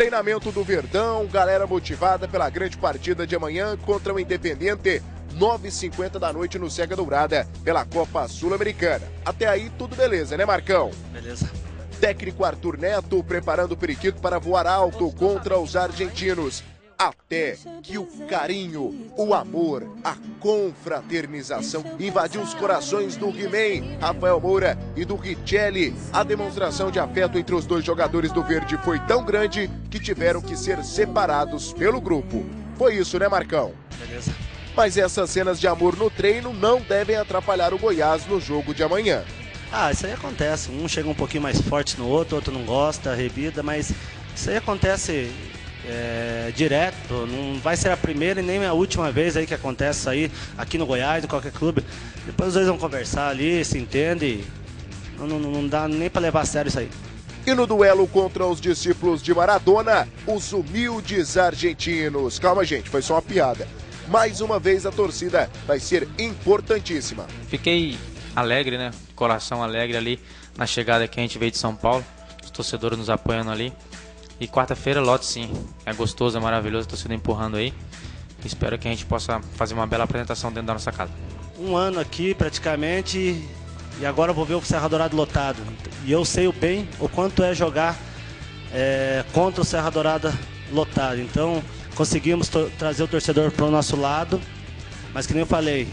Treinamento do Verdão, galera motivada pela grande partida de amanhã contra o Independente, 9h50 da noite no Cega Dourada, pela Copa Sul-Americana. Até aí, tudo beleza, né, Marcão? Beleza. Técnico Arthur Neto preparando o periquito para voar alto contra os argentinos. Até que o carinho, o amor, a confraternização invadiu os corações do He-Man, Rafael Moura e do Richelli. A demonstração de afeto entre os dois jogadores do Verde foi tão grande que tiveram que ser separados pelo grupo. Foi isso, né, Marcão? Beleza. Mas essas cenas de amor no treino não devem atrapalhar o Goiás no jogo de amanhã. Ah, isso aí acontece. Um chega um pouquinho mais forte no outro, outro não gosta, revida, mas isso aí acontece é, direto. Não vai ser a primeira e nem a última vez aí que acontece isso aí aqui no Goiás, em qualquer clube. Depois os dois vão conversar ali, se entendem. Não, não, não dá nem para levar a sério isso aí. E no duelo contra os discípulos de Maradona, os humildes argentinos. Calma, gente, foi só uma piada. Mais uma vez a torcida vai ser importantíssima. Fiquei alegre, né? Coração alegre ali na chegada que a gente veio de São Paulo. Os torcedores nos apoiando ali. E quarta-feira, lote sim. É gostoso, é maravilhoso, a torcida empurrando aí. Espero que a gente possa fazer uma bela apresentação dentro da nossa casa. Um ano aqui praticamente e agora vou ver o Serra Dourado lotado. E eu sei o bem o quanto é jogar é, contra o Serra Dourada lotado. Então conseguimos trazer o torcedor para o nosso lado, mas que nem eu falei,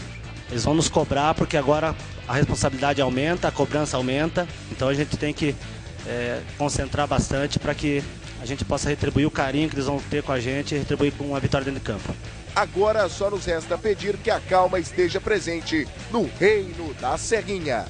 eles vão nos cobrar porque agora a responsabilidade aumenta, a cobrança aumenta, então a gente tem que é, concentrar bastante para que a gente possa retribuir o carinho que eles vão ter com a gente e retribuir com uma vitória dentro de campo. Agora só nos resta pedir que a calma esteja presente no reino da Serrinha.